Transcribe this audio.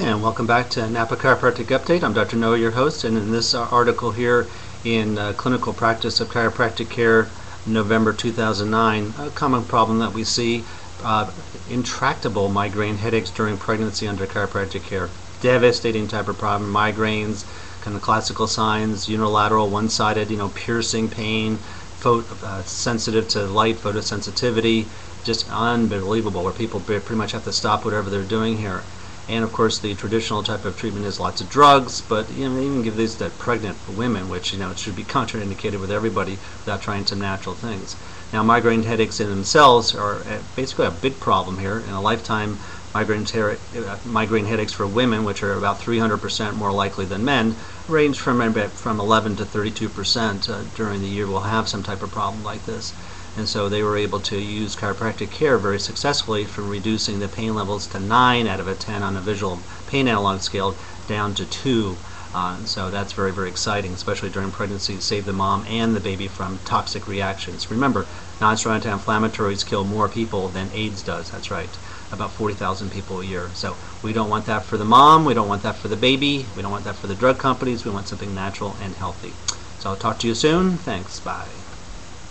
And welcome back to Napa Chiropractic Update. I'm Dr. Noa, your host, and in this article here in uh, Clinical Practice of Chiropractic Care, November 2009, a common problem that we see, uh, intractable migraine headaches during pregnancy under chiropractic care. Devastating type of problem, migraines, kind of classical signs, unilateral, one-sided, you know, piercing pain, uh, sensitive to light, photosensitivity, just unbelievable where people pretty much have to stop whatever they're doing here. And of course, the traditional type of treatment is lots of drugs, but you know, they even give these to pregnant women, which you know it should be contraindicated with everybody without trying some natural things. Now, migraine headaches in themselves are basically a big problem here. In a lifetime, migraine, uh, migraine headaches for women, which are about 300% more likely than men, range from from 11 to 32% uh, during the year will have some type of problem like this and so they were able to use chiropractic care very successfully from reducing the pain levels to 9 out of a 10 on a visual pain analog scale down to 2 uh, so that's very very exciting especially during pregnancy to save the mom and the baby from toxic reactions. Remember non-steroidal anti-inflammatories kill more people than AIDS does that's right about 40,000 people a year. So we don't want that for the mom we don't want that for the baby we don't want that for the drug companies we want something natural and healthy. So I'll talk to you soon. Thanks bye